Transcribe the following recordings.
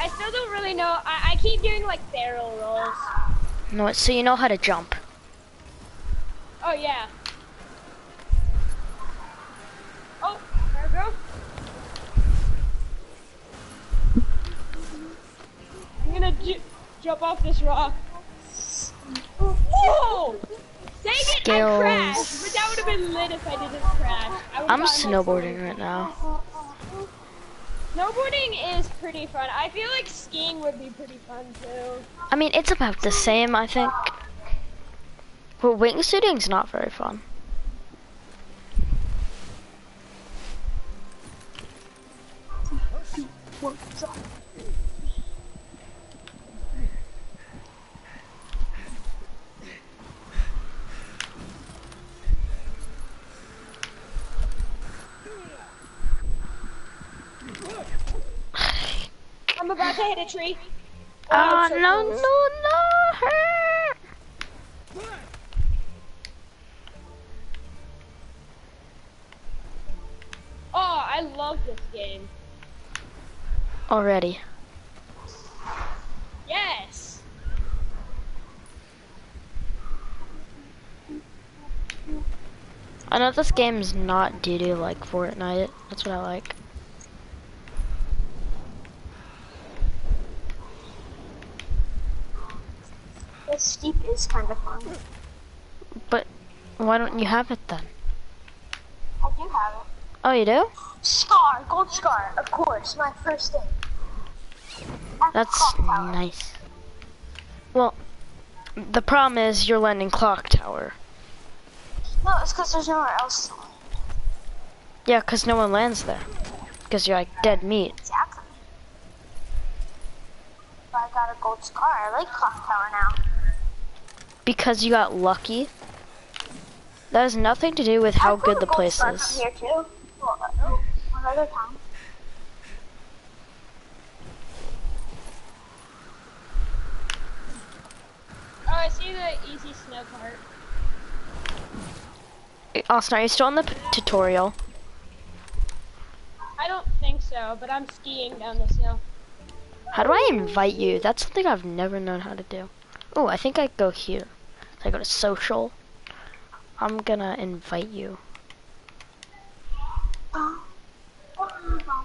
I still don't really know. I, I keep doing like barrel rolls. No, so you know how to jump. Oh yeah. Oh, there we go. I'm gonna ju jump off this rock. Whoa! Dang it, I crashed! But that would have been lit if I didn't crash. I I'm snowboarding right now. Snowboarding is pretty fun. I feel like skiing would be pretty fun too. I mean, it's about the same, I think. But wingsuiting's not very fun. I'm about to hit a tree. Uh, oh, so no, close. no, no! Oh, I love this game. Already. Yes. I know this game is not doo-doo like Fortnite. That's what I like. The steep is kind of fun. But why don't you have it then? I do have it. Oh, you do? Scar, gold scar, of course, my first thing. That's nice. Well, the problem is you're landing Clock Tower. No, it's because there's nowhere else to land. Yeah, 'cause no one lands there. Because you're like dead meat. Exactly. But I got a gold scar. I like clock tower now. Because you got lucky. That has nothing to do with how I've good the place is. Here too. Well, uh, oh, one other time. Oh, I see the easy snow part. Austin, are you still on the p- tutorial? I don't think so, but I'm skiing down this hill. How do I invite you? That's something I've never known how to do. Oh, I think I go here. I go to social. I'm gonna invite you.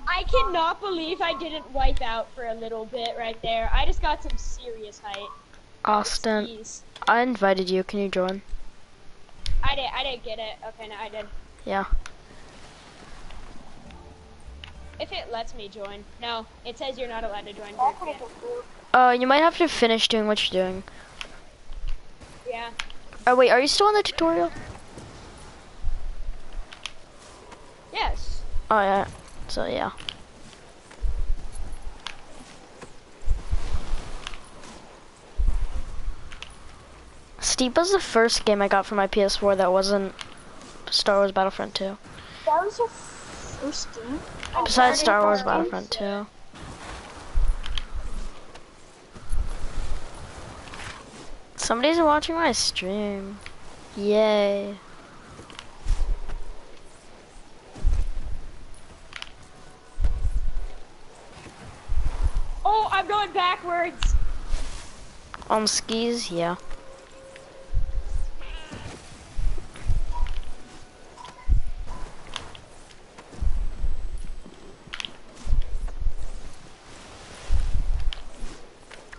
I cannot believe I didn't wipe out for a little bit right there. I just got some serious height. Austin, Jeez. I invited you. Can you join? I did. I didn't get it. Okay, no, I did. Yeah. If it lets me join. No, it says you're not allowed to join. That's group pretty yet. cool. Uh, you might have to finish doing what you're doing. Yeah. Oh wait, are you still in the tutorial? Yes. Oh yeah. So yeah. Steep was the first game I got for my PS4 that wasn't Star Wars Battlefront 2. That was your first game? Besides Star Wars Battlefront. Battlefront 2. Somebody's watching my stream. Yay. Oh, I'm going backwards. On skis, yeah.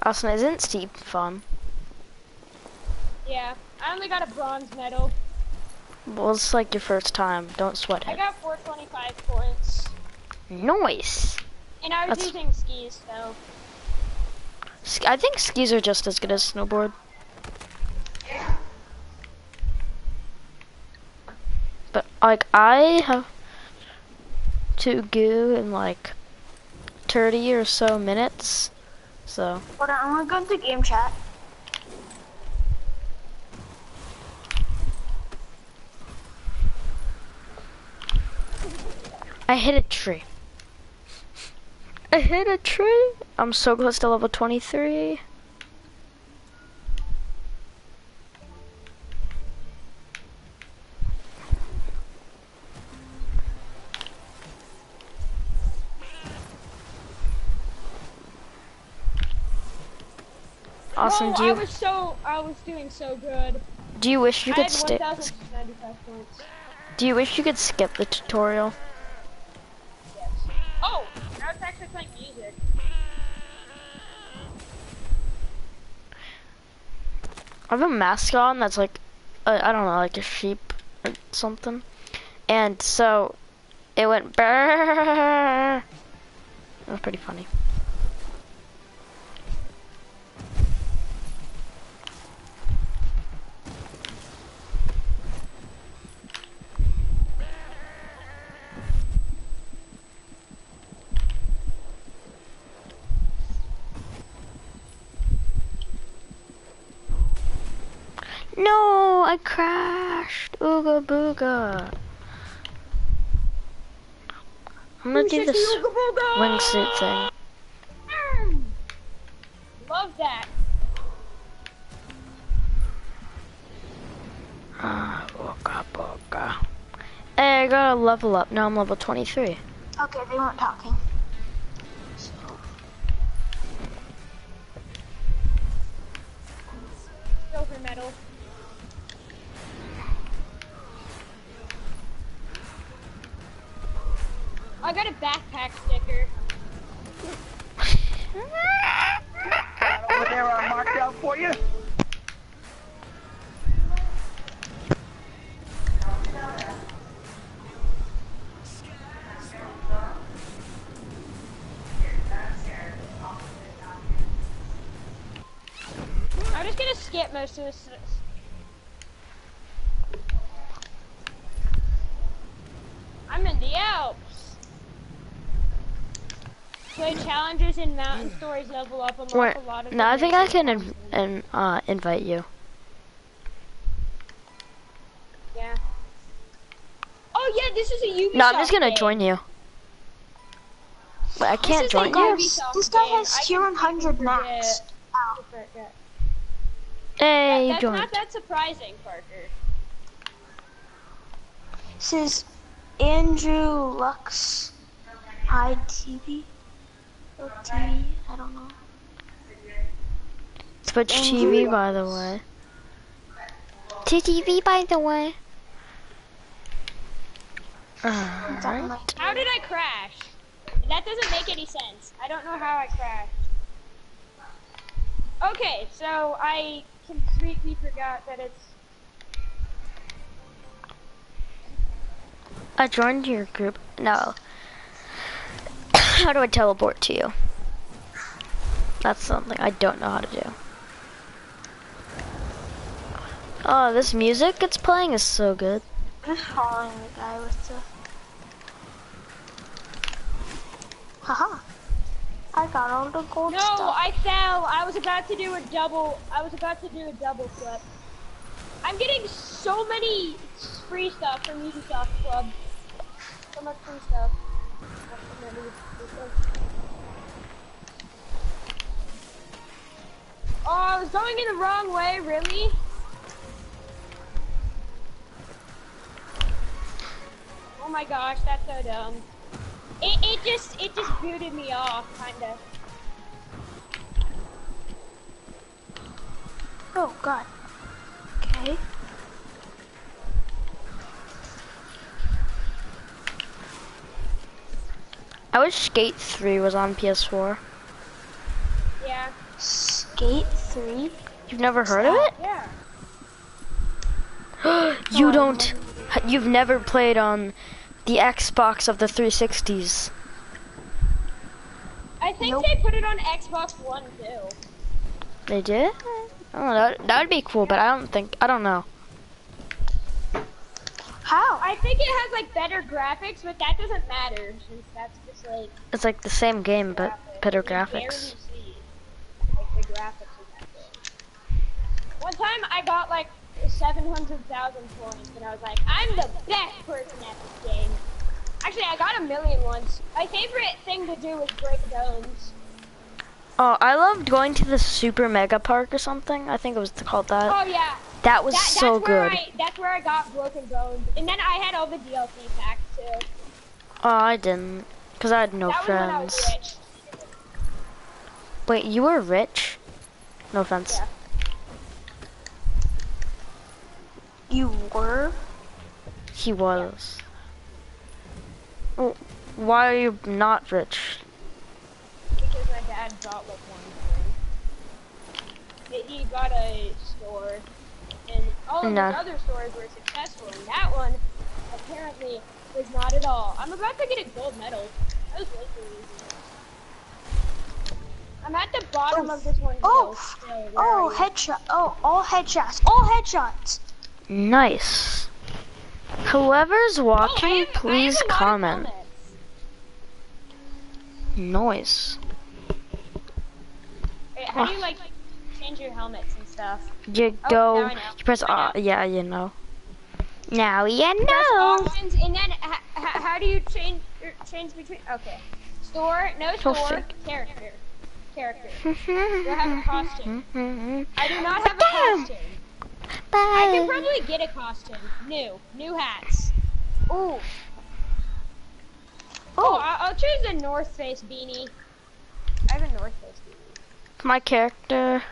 Austin, isn't steep fun? Yeah. I only got a bronze medal. Well, it's like your first time. Don't sweat it. I got 425 points. Nice. And I was That's- using skis, so. I think skis are just as good as snowboard. But like I have to go in like 30 or so minutes. So Hold on, I'm gonna go into game chat. I hit a tree. I hit a tree. I'm so close to level 23. Awesome. Bro, you... I was so I was doing so good. Do you wish you could skip? Do you wish you could skip the tutorial? I have a mask on that's like, I don't know, like a sheep or something. And so, it went brrrr. Was pretty funny. No, I crashed. Ooga booga. I'm gonna do this wingsuit thing. Mm. Love that. Ah, booga booga. Hey, I got a level up. Now I'm level 23. Okay, they weren't talking. I got a backpack sticker. Over there are marked out for you. I'm just gonna skip most of this. I'm in the Alps. Play challenges in mountain stories level up unlock Wait, a lot of. no, I think I can in, in, uh, invite you. Yeah. Oh yeah, this is a Ubisoft. No, I'm just gonna game. join you. Wait, I can't join you. This guy game. has I 200 forget- max. Ow. Hey, you That's joined. not that surprising, Parker. This is Andrew Lux ITV. Or TV, I don't know. Twitch Andrew TV, by the way. TTV, by the way. Alright. How did I crash? That doesn't make any sense. I don't know how I crashed. Okay, so I completely forgot that it's. I joined your group. No. How do I teleport to you? That's something I don't know how to do. Oh, this music it's playing is so good. I'm just following the guy with the. Haha. I got all the gold No, stuff. I fell. I was about to do a double. I was about to do a double flip. I'm getting so many free stuff from Ubisoft Club. So much free stuff. Not so many free stuff. Oh, I was going in the wrong way, really? Oh my gosh, that's so dumb. It, it just it just booted me off, kinda. Oh god. Okay. I wish Skate 3 was on PS4. Yeah. Skate 3? You've never heard of it? Yeah. you don't. You've never played on the Xbox of the 360s. I think Nope. they put it on Xbox One too. They did? Oh, that that would be cool, but I don't think I don't know. How? I think it has like better graphics, but that doesn't matter since that's just like It's like the same game, but graphics. better graphics. like the graphics in that game. One time I got like 700,000 points, and I was like, I'm the best person at this game. Actually, I got a million once. My favorite thing to do was break bones. Oh, I loved going to the Super Mega Park or something. I think it was called that. Oh yeah, that was that, so good. I, that's where I got broken bones, and then I had all the DLC packs too. Oh, I didn't, cause I had no that was when I was friends. rich. Wait, you were rich? No offense. Yeah. You were? He was. Oh, why are you not rich? Because my dad bought like one thing. He- got a store, all of No. his other stores were successful, and that one apparently was not at all. I'm about to get a gold medal. That was way too easy. I'm at the bottom of this one. Oh, still. Oh, headshot. Oh, all headshots. All headshots. Nice. Whoever's Oh, watching, have please a lot of comment. Noise. Wait, how do you like change your helmets stuff? You Oh, go. now I know. You press. Uh, yeah, you know. Now you Press know. options, and then how do you change er, change between? Okay, store, no store, character, character. I have a costume? I do not have a costume. I can probably get a costume. New, new hats. Ooh. Oh, I- I'll choose the North Face beanie. I have a North Face beanie. My character.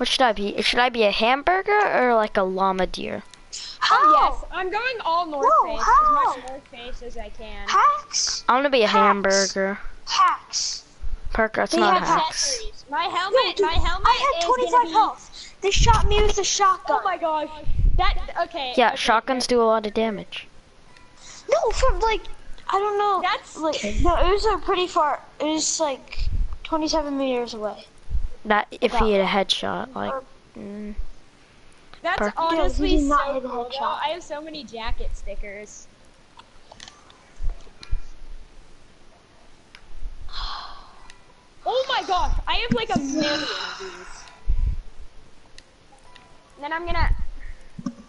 What should I be? Should I be a hamburger or like a llama deer? How? Oh, yes, I'm going all North Whoa, Face, how? as much North Face as I can. Hacks. I'm gonna be a Hacks. hamburger. Hacks. Parker, it's They not have hacks. Accessories. My No, helmet, dude, my helmet I had 25 gonna be... health. They shot me with a shotgun. Oh my gosh. That, okay. Yeah, okay, shotguns do a lot of damage. No, from like I don't know. That's- like no, it was a pretty far. It was like 27 meters away. That if he had a headshot, like. Mm. That's Parker. honestly Yeah, he did not so cool. though. I have so many jacket stickers. Oh my gosh, I have like a million of these. Then I'm gonna.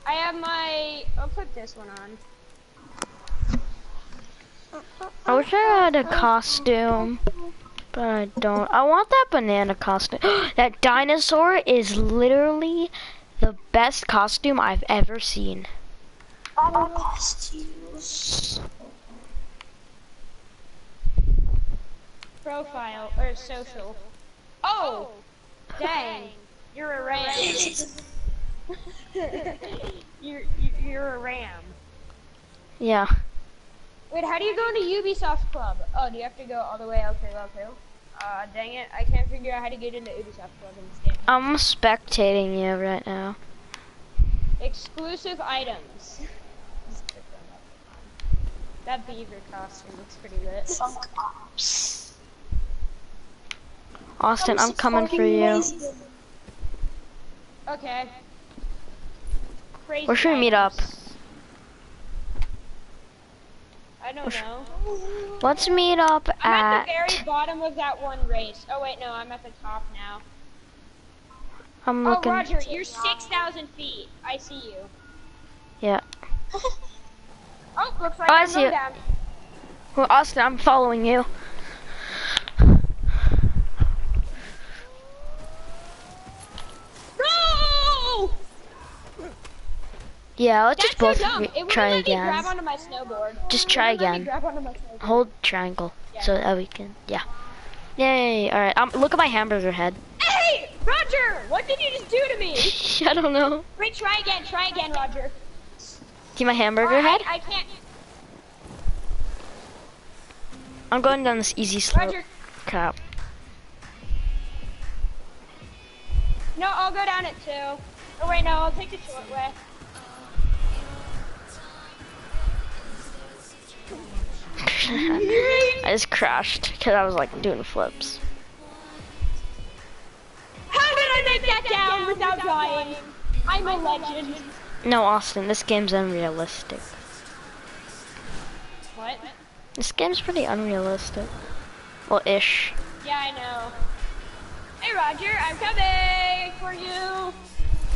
I have my. I'll put this one on. I wish I had a costume, but I don't. I want that banana costume. that dinosaur is literally the best costume I've ever seen. I'm a. Profile or social. Oh, dang, you're a ram. you're you're a ram. Yeah. Wait, how do you go into Ubisoft Club? Oh, do you have to go all the way up to level two? Uh, dang it, I can't figure out how to get into Ubisoft Club in this game. I'm spectating you right now. Exclusive items. Just pick them up. That beaver costume looks pretty lit. Funk ops. Austin, I'm coming for you. Okay. Crazy Where should we meet up? items. I don't know. Let's meet up I'm at at. the very bottom of that one race. Oh wait, no, I'm at the top now. I'm Oh, looking. Roger, you're 6,000 feet. I see you. Yeah. Oh, looks like Oh, I I'm see it. down. Well, Austin, I'm following you. No! Yeah, let's That's just both so. It try let me grab again. onto my snowboard. Just try wouldn't let me again. grab onto my snowboard. Hold triangle Yeah. so that we can. Yeah. Yay! All right. Um, look at my hamburger head. Hey, Roger! What did you just do to me? I don't know. Wait, try again. Try again, Roger. See my hamburger I, head? I can't. I'm going down this easy slope. Roger. Crap. No, I'll go down it too. Oh wait, no, I'll take the short way. I just crashed because I was like doing flips. How did I make that down without dying? I'm a legend. No, Austin, this game's unrealistic. What? This game's pretty unrealistic. Well, ish. Yeah, I know. Hey, Roger, I'm coming for you.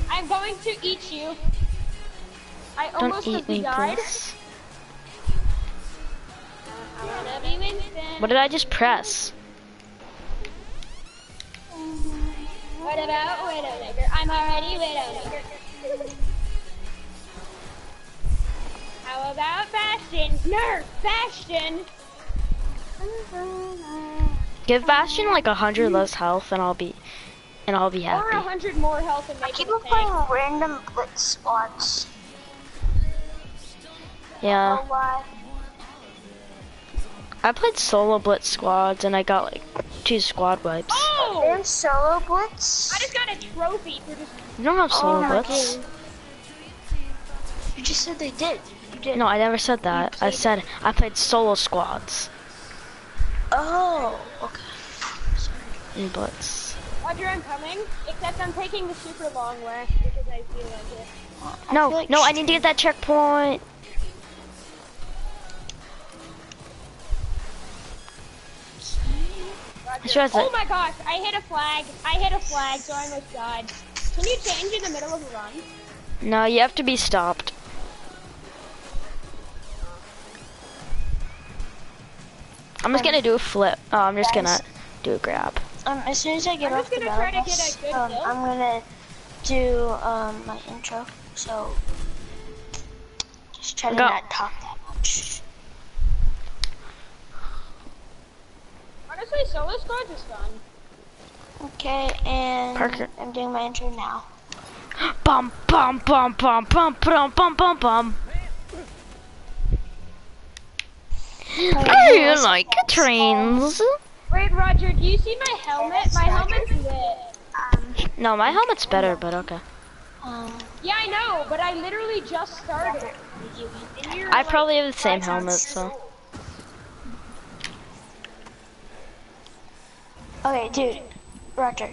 I'm going to eat you. I Don't almost eat me, died. please. What did I just press? What about Widowmaker? I'm already Widowmaker. How about Bastion? Nerf! Bastion! Give Bastion like a hundred less health, and I'll be, and I'll be Or a happy. hundred more health and I make keep it on playing random blitz squads. Yeah, why? I played solo blitz squads, and I got like two squad wipes. Oh! And solo blitz? I just got a trophy for just. You don't have Oh solo my blitz. god. You just said they did. You did. No, I never said that. I said I played solo squads Oh, okay. in blitz. Roger, I'm coming. Except I'm taking the super long way because I feel like it. No, feel like no, I need to get that checkpoint. Oh it. my gosh, I hit a flag. I hit a flag, so I almost died. Can you change in the middle of a run? No, you have to be stopped. I'm just gonna do a flip. Oh, I'm just gonna do a grab. Um, as soon as I get I'm off the gonna try battle bus, a um. I'm gonna do um my intro. So just try to Go. not talk that much. Honestly, solo squads is fun. Okay, and Parker. I'm doing my intro now. Bum bum bum bum bum bum bum bum bum. I like trains. Wait, Roger, do you see my helmet? My helmet's lit. Um, No, my helmet's better, but okay. um, Yeah, I know, but I literally just started. I probably have the same helmet, months so. Okay, dude, Roger.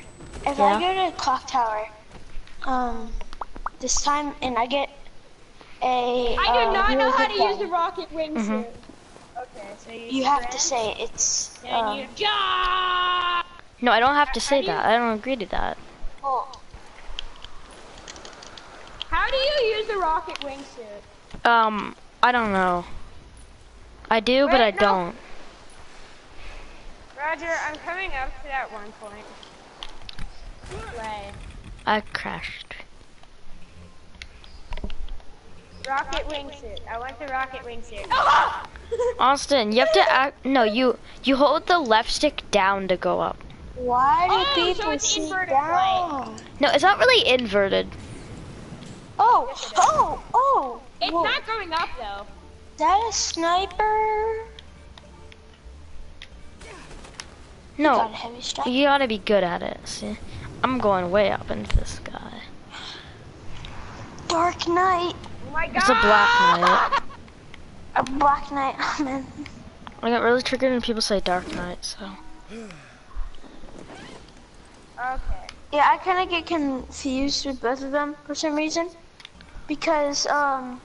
If Yeah? I go to Clock Tower, um, this time, and I get a, I do uh, not know how good to use the rocket wingsuit. Mhm. Okay, so you. You have to say it's. And Um, you jump. No, I don't have to say How do you- that. I don't agree to that. oh, How do you use the rocket wingsuit? Um, I don't know. I do, but I no. don't. Roger, I'm coming up to that one point. Way. I crashed. Rocket wingsuit. I want the rocket wingsuit. Austin, you have to act. No, you you hold the left stick down to go up. why do Oh, people it's sit inverted down? No, it's not really inverted. Oh, oh, oh! It's Whoa. not going up though. that a sniper? Got a No, heavy strike. you gotta be good at it. See, I'm going way up into the sky. Dark Knight. Oh my god. It's a black knight. A Black Knight. I'm in. I get really triggered when people say Dark Knight. So Okay. Yeah, I kind of get confused with both of them for some reason. Because, um,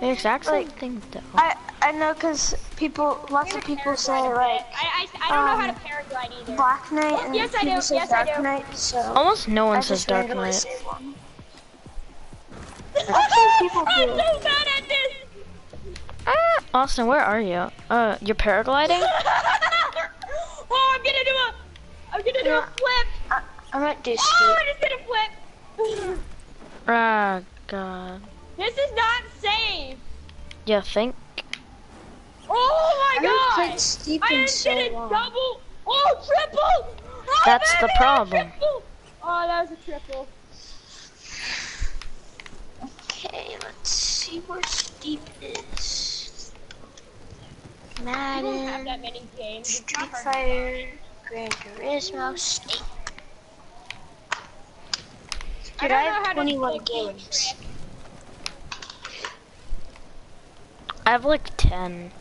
the exact same Like- thing though. I I know because people, lots of people say like I, I, I don't know how um, to paraglide either. Black Knight and Yes, I people do. say Yes, I Dark do. Knight, so Almost no one I says Dark randomly Knight. say one. I'm people do. so bad at this. Ah, Austin, where are you? Uh, you're paragliding? oh, I'm gonna do a. I'm gonna do a flip. I, I might do Oh. I just did a flip. Ah, God. this is not safe. You think? Oh my I god! I didn't so a long. double! Oh, triple! Oh, That's man, the problem. Oh, that was a triple. Okay, let's see where Steep is. Madden, Street Fighter, Gran Turismo, Steep. Dude, I, I have 21 games. I have like 10.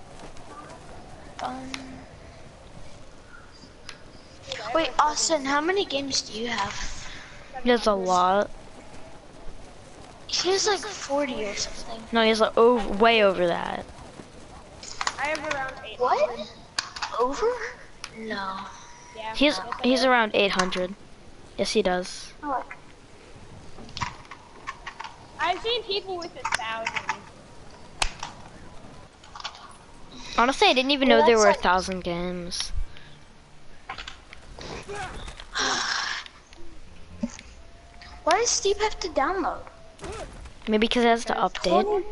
Um, wait, Austin, how many games do you have? There's a lot. He has like 40 or something. No, he's like over, way over that. I have around eight. What? Over? No. Yeah. He's yes, he's around 800. Yes, he does. Look. I've seen people with a thousand. Honestly, I didn't even know there were a thousand games. Why does Steep have to download? Maybe because it has to update.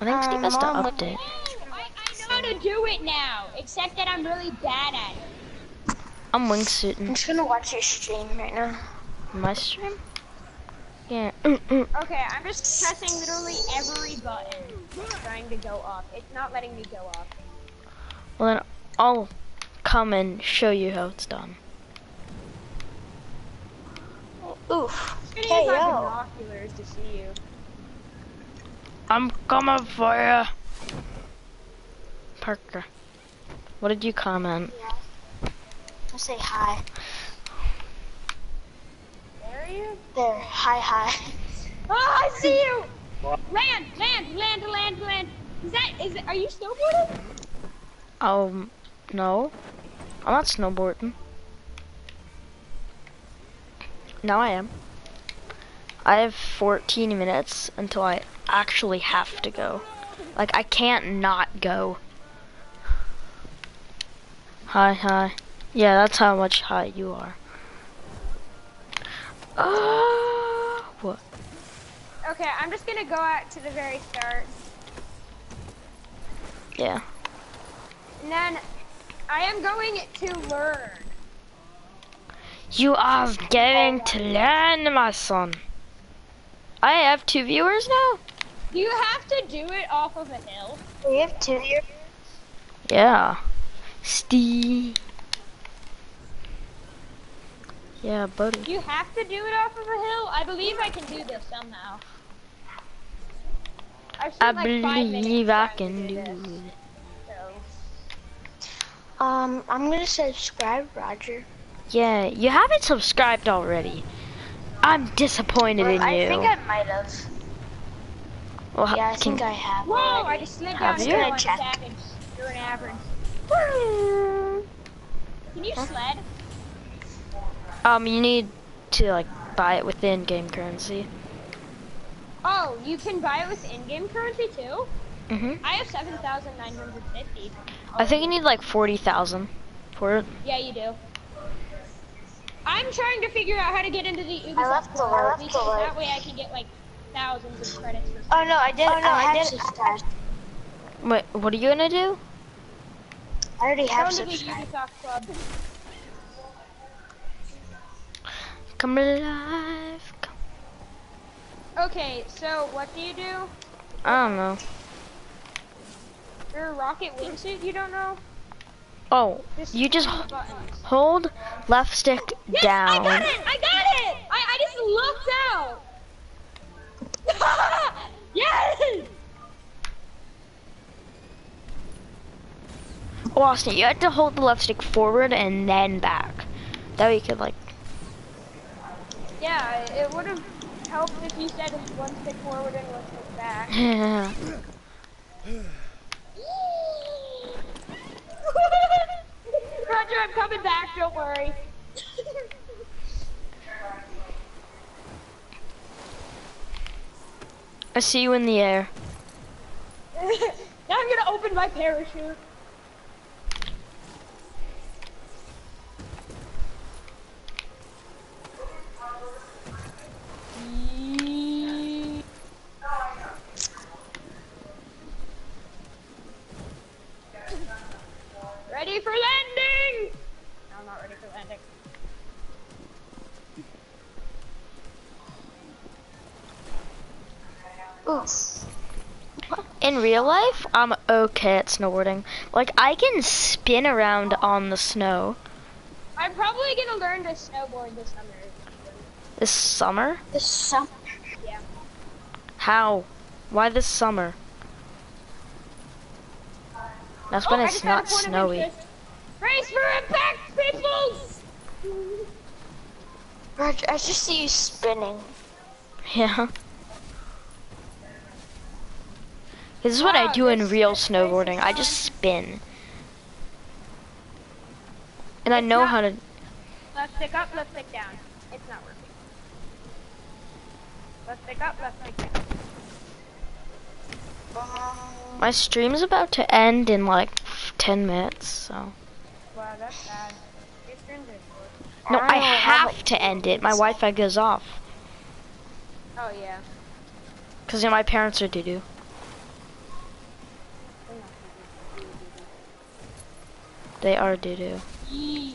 I think Steep Um, has to update. I, I know how to do it now, except that I'm really bad at it. I'm I'm just gonna watch your stream right now. My stream? Yeah. Okay, I'm just pressing literally every button, trying to go off. It's not letting me go off. Well then, I'll come and show you how it's done. Oof. I'm Hey, use my yo. binoculars to see you. I'm coming for you. Parker. What did you comment? I'll say hi. Where are you? There. Hi, hi. Oh, I see you! Land, land, land, land, land. Is that, is it, are you snowboarding? Um, no. I'm not snowboarding. Now I am. I have 14 minutes until I actually have to go. Like, I can't not go. Hi, hi. Yeah, that's how much high you are. Uh, what? Okay, I'm just gonna go out to the very start. Yeah. And then I am going to learn. You are going to learn, my son. I have two viewers now. Do you have to do it off of a hill? We have two viewers. Yeah. Steve. Yeah, buddy. You have to do it off of a hill? I believe I can do this somehow. I've I spent like five believe I can do this, it. so. Um, I'm gonna subscribe, Roger. Yeah, you haven't subscribed already. I'm disappointed in you. I think I might have. well, Yeah, I can- think I have. Whoa! I already. just slid Have down you? Gonna one check. savage. You're an average. Can you sled? Um, you need to like buy it with in-game currency. Oh, you can buy it with in-game currency too? Mhm. I have 7,950. I think you need like forty thousand for it. Yeah, you do. I'm trying to figure out how to get into the Ubisoft left Store because left. that way I can get like thousands of credits for Oh no, I did. Oh no, I, did. Subscribe. Wait, what are you gonna do? I already have Going to the subscribed. Ubisoft Club. Come alive. Come. Okay, so what do you do? I don't know. You're a rocket wingsuit, you don't know? Oh, you just the buttons. hold left stick Yes, down. I got it! I got it! I, I just looked out! yes! Oh, Austin, you have to hold the left stick forward and then back. That way you could like. Yeah, it would have helped if you said one stick forward and one stick back. Roger, I'm coming back, don't worry. I see you in the air. now I'm gonna open my parachute. Oof. In real life, I'm okay at snowboarding. Like I can spin around on the snow. I'm probably gonna learn to snowboard this summer. This summer? This summer. Yeah. How? Why this summer? That's when Oh, I it's not a snowy. Race for impact, peoples! Roger, I just see you spinning. Yeah. This is what I ah, do in real this place is snowboarding. I just spin. And I know not- how to. Left stick up, left stick down. It's not working. Left stick up, left stick down. My stream's about to end in like 10 minutes, so. Wow, that's sad. Your screens are short. No, I I have to end it. My Wi Fi goes off. Oh yeah. Because my parents are doo They are doo doo. Yee.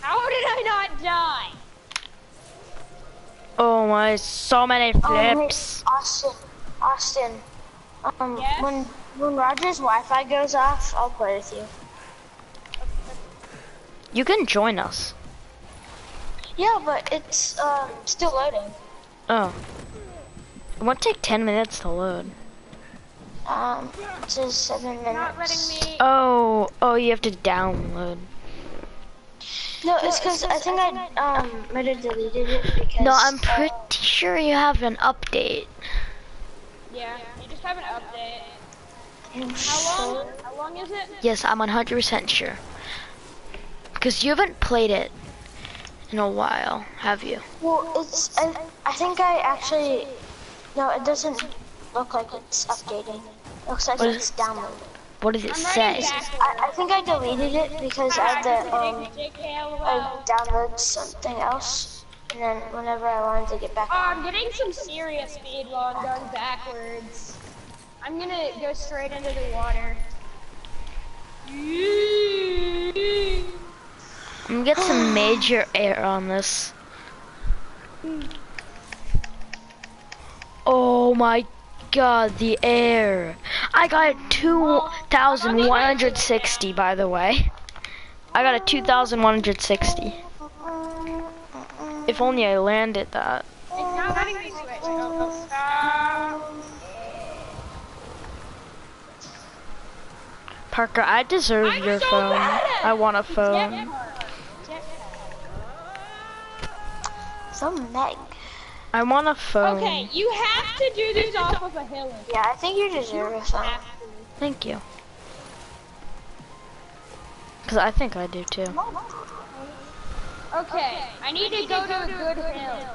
How did I not die? Oh my, so many um, flips. Austin, Austin. Um, Yes? when when Roger's Wi-Fi goes off, I'll play with you. You can join us. Yeah, but it's um still loading. Oh. It won't take 10 minutes to load. Um, it says seven minutes. Not letting me. Oh, oh, you have to download. No, it's because I think I um might have deleted it because. No, I'm uh, pretty sure you have an update. Yeah, you just have an update. How long? How long is it? Yes, I'm 100% sure. Because you haven't played it in a while, have you? Well, it's. I, I think I actually. No, it doesn't look like it's updating. It looks like What is- it's downloaded. What does it I'm say? writing. I, I think I deleted it because I had to um I LOL. download something else, and then whenever I wanted to get back Oh, on. I'm getting some serious speed while I'm going backwards. I'm gonna go straight into the water. I'm gonna get some major air on this. Oh my god, the air. I got a 2,160 by the way. I got a 2,160. If only I landed that. Parker, I deserve I'm your so phone. I want a phone. Jetpack. Jetpack. So Meg. I want a phone. Okay, you have to do this off of a hill. Yeah, I think you deserve a phone. Thank you. Cause I think I do too. Okay, I need to go to a good hill.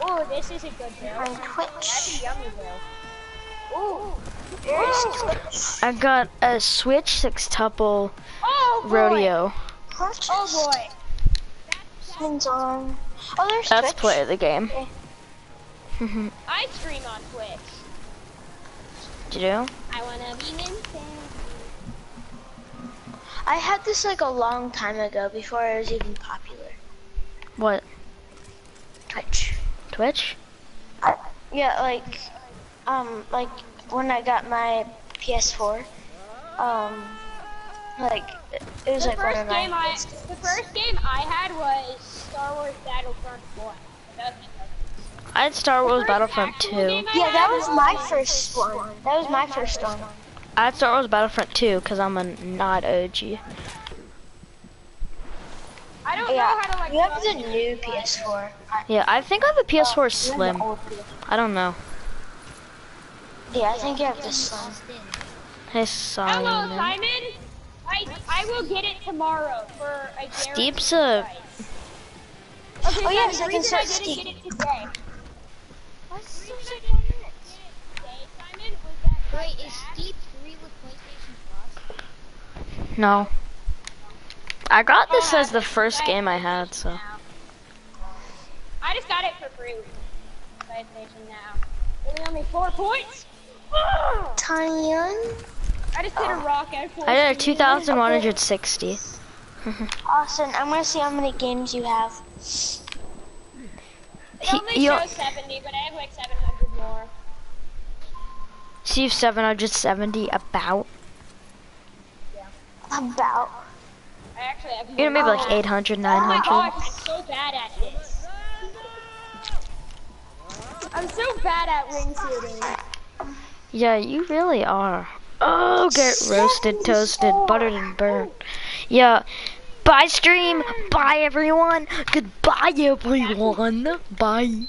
Oh, this is a good hill. On That's a Twitch. yummy. Ooh. There's Ooh. Twitch. I got a Switch six-tuple Oh rodeo. Oh boy. Hands on. Oh, there's Let's Twitch. play the game. Okay. I stream on Twitch. you do? I wanna be Minton. I had this like a long time ago before it was even popular. What? Twitch. Twitch? Yeah, like, um, like when I got my PS4, um, like it was The like one first of my. game I the first game I had was Star Wars Battlefront 1. That was I had Star Wars Battlefront 2. Yeah, that was my first one. That was my first one. I had Star Wars Battlefront 2 because I'm a not OG. I don't know how to like you have run the new PS4. Yeah, I think I have a PS4 You Slim. the I don't know. Yeah, I think you have the Slim. Hey, Hello, Simon. Simon. I I will get it tomorrow for a Steep's guaranteed a- price. Okay, Oh, yes, Simon, I the can reason I start didn't Steep. get it today. The reason I didn't get it today, Simon, was that my Wait, is dad- Steep free with PlayStation Plus? No. I got this Oh, as the first game I had, so. I just got it for free with PlayStation now. Only only four points. Ah! Tyan. I just hit a rock at full I did a 2,160. Austin, I'm gonna see how many games you have. It only you- shows 70, but I have like 700 more. See if 770 about. Yeah. About. I actually have You know, maybe like 800, Oh my 900. gosh, I'm so bad at this. I'm so bad at wingsuiting. Yeah, you really are. Oh, get roasted, toasted, buttered, and burnt. Yeah. Bye, stream. Bye, everyone. Goodbye, everyone. Bye.